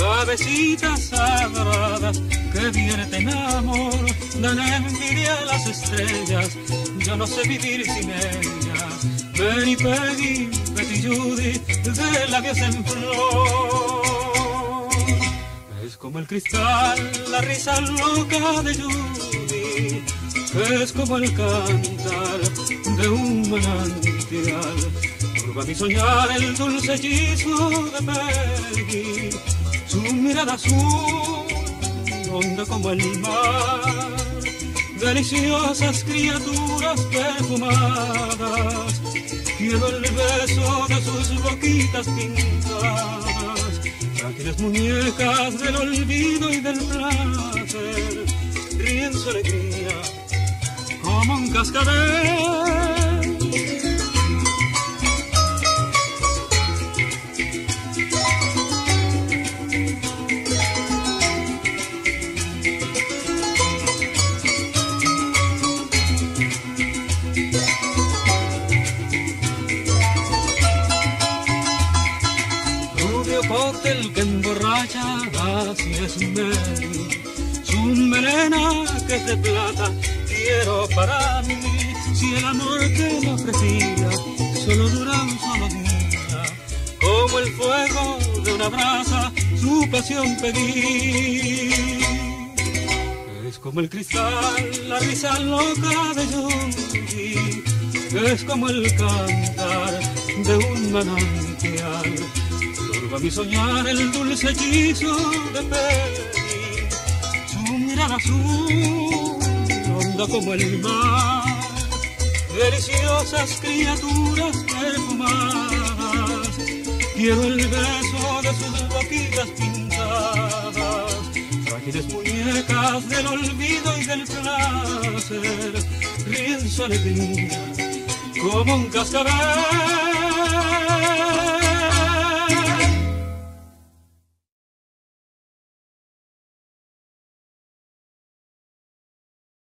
gotas que vierten amor, dan envidia a las estrellas, yo no sé vivir sin ellas. Benny Peggy, Betty Judy, de labios en flor. Es como el cristal, la risa loca de Judy, es como el cantar de un manantial. Turba mi soñar el dulce hechizo de Peggy, mirada azul, honda como el mar. Deliciosas criaturas perfumadas, quiero el beso de sus boquitas pintadas, frágiles muñecas del olvido y del placer, ríen su alegría como un cascabel. Cóctel que emborracha, así es Mary. Su melena que es de plata, quiero para mí. Si el amor que me ofrecía solo dura un solo día, como el fuego de una brasa, su pasión pedí. Es como el cristal, la risa loca de Yuki, es como el cantar de un manantial. Turba mi soñar el dulce hechizo de Peggy, su mirada azul, honda como el mar. Deliciosas criaturas perfumadas, quiero el beso de sus boquitas pintadas, frágiles muñecas del olvido y del placer, ríen su alegría como un cascabel.